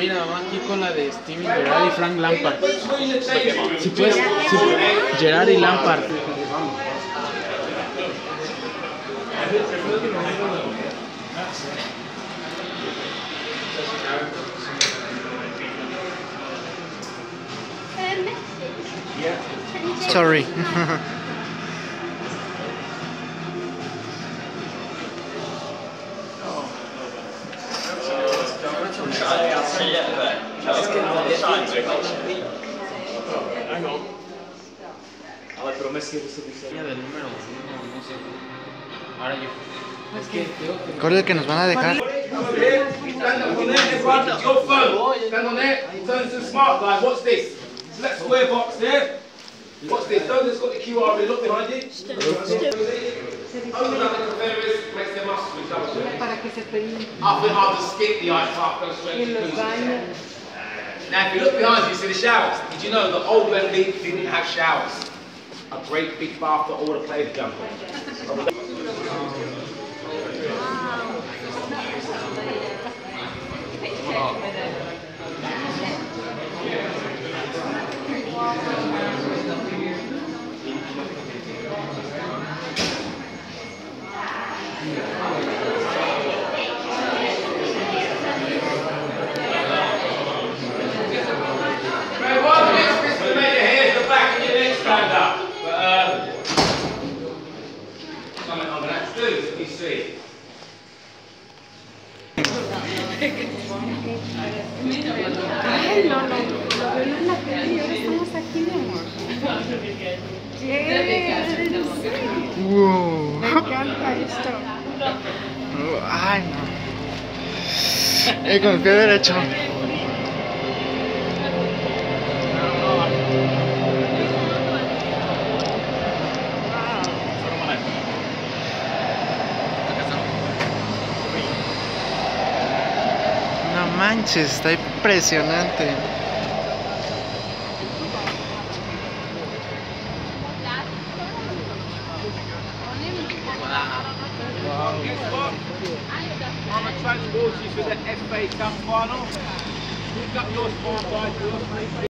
mira, vamos aquí con la de Steven Gerrard y Frank Lampard. Si puedes, si, Gerrard y Lampard. Sorry. Del número uno, no sé. Ahora yo. Es que creo que. ¿Cuál es el que nos van a dejar? Stand up on there, everyone. It's your phone. Stand on there. Turn to smart guy. What's this? Select square box there. What's this? Don't just got the QR in. Look behind you. Open up the Confederates. Makes their muscles double. Para que se peleen I think I'll just skip the ice half, go straight en to los the baños. Now, if you look behind you, you see the showers. Did you know that old Wembley didn't have showers? A great big bath that all the players jumped in. Ay, no, no. Lo veo en la tele y ahora estamos aquí, mi amor. Yeah, Wow. Me encanta esto. Ay, no. Eh, con el pie derecho. Manches, está impresionante. What?